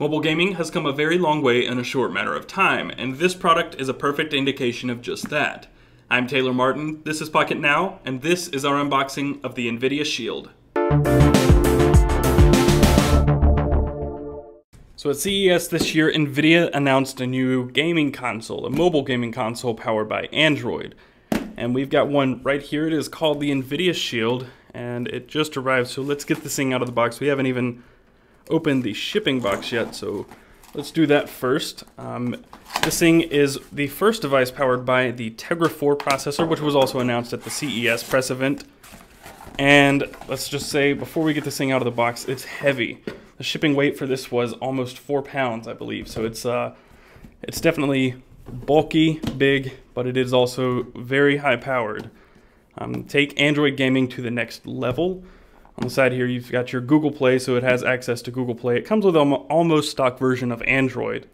Mobile gaming has come a very long way in a short matter of time, and this product is a perfect indication of just that. I'm Taylor Martin, this is Pocketnow, and this is our unboxing of the NVIDIA Shield. So at CES this year, NVIDIA announced a new gaming console, a mobile gaming console powered by Android. And we've got one right here. It is called the NVIDIA Shield, and it just arrived. So let's get this thing out of the box. We haven't even opened the shipping box yet, so let's do that first. Um, this thing is the first device powered by the Tegra 4 processor, which was also announced at the CES press event. And let's just say, before we get this thing out of the box, it's heavy. The shipping weight for this was almost four pounds, I believe. So it's uh, it's definitely bulky, big, but it is also very high powered. Um, take Android gaming to the next level. On the side here, you've got your Google Play, so it has access to Google Play. It comes with an almost stock version of Android.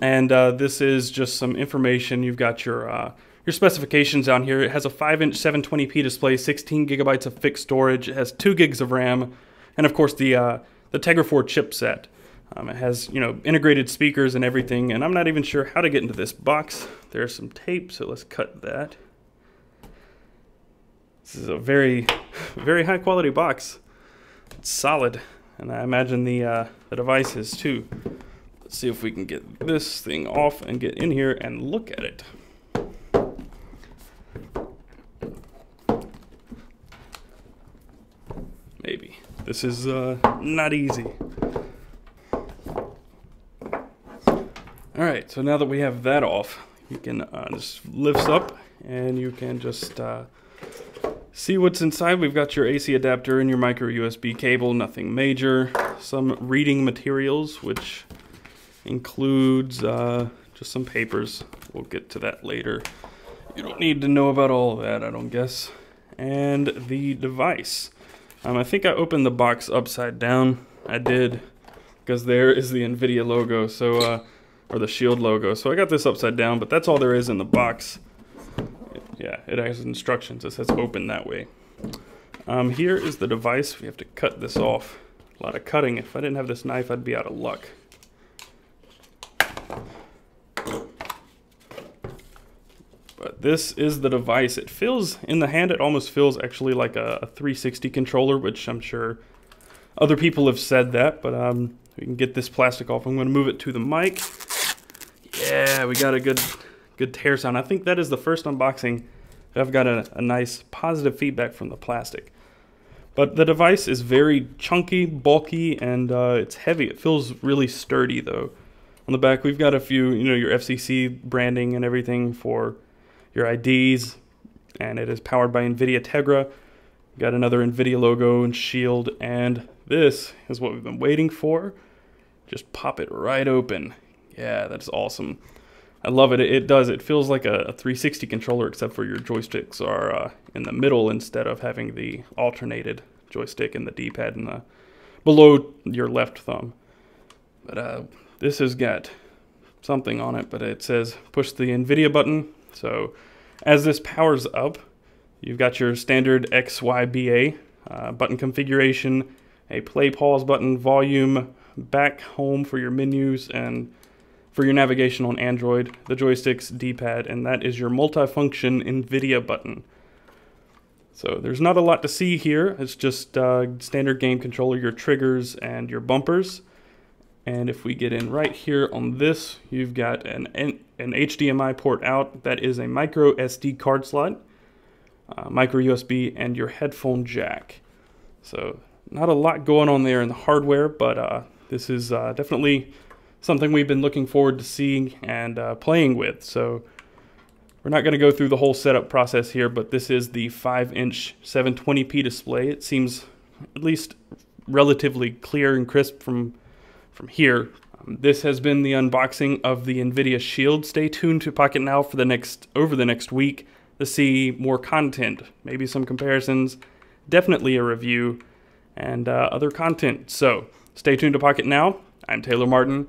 And uh, this is just some information. You've got your uh, your specifications down here. It has a 5-inch 720p display, 16 gigabytes of fixed storage. It has 2 gigs of RAM, and of course the uh, the Tegra 4 chipset. Um, it has you know integrated speakers and everything. And I'm not even sure how to get into this box. There's some tape, so let's cut that. This is a very, very high quality box. It's solid, and I imagine the, uh, the device is too. Let's see if we can get this thing off and get in here and look at it. Maybe. This is uh, not easy. Alright, so now that we have that off, you can uh, just lifts up and you can just uh, see what's inside. We've got your AC adapter and your micro USB cable, nothing major. Some reading materials, which includes uh, just some papers. We'll get to that later. You don't need to know about all of that, I don't guess. And the device. Um, I think I opened the box upside down. I did, because there is the NVIDIA logo, so uh, or the Shield logo. So I got this upside down, but that's all there is in the box yeah, it has instructions. It says open that way. Um, here is the device. We have to cut this off. A lot of cutting. If I didn't have this knife, I'd be out of luck. But this is the device. It feels, in the hand, it almost feels actually like a, a 360 controller, which I'm sure other people have said that, but um, we can get this plastic off. I'm going to move it to the mic. Yeah, we got a good good tear sound. I think that is the first unboxing I've got a, a nice positive feedback from the plastic. But the device is very chunky, bulky, and uh, it's heavy. It feels really sturdy though. On the back, we've got a few, you know, your FCC branding and everything for your IDs, and it is powered by NVIDIA Tegra. Got another NVIDIA logo and shield, and this is what we've been waiting for. Just pop it right open. Yeah, that's awesome. I love it. It does. It feels like a, 360 controller, except for your joysticks are uh, in the middle instead of having the alternated joystick and the D-pad in the below your left thumb. But uh, this has got something on it, but it says push the NVIDIA button. So as this powers up, you've got your standard XYBA uh, button configuration, a play pause button, volume, back home for your menus, and for your navigation on Android, the joystick's D-pad, and that is your multifunction NVIDIA button. So there's not a lot to see here. It's just uh, standard game controller, your triggers, and your bumpers. And if we get in right here on this, you've got an, an HDMI port out. That is a micro SD card slot, uh, micro USB, and your headphone jack. So not a lot going on there in the hardware, but uh, this is uh, definitely something we've been looking forward to seeing and uh, playing with. So we're not going to go through the whole setup process here, but this is the 5-inch 720p display. It seems at least relatively clear and crisp from from here. Um, this has been the unboxing of the NVIDIA Shield. Stay tuned to Pocketnow for the next over the next week to see more content, maybe some comparisons, definitely a review, and uh, other content. So stay tuned to Pocketnow. I'm Taylor Martin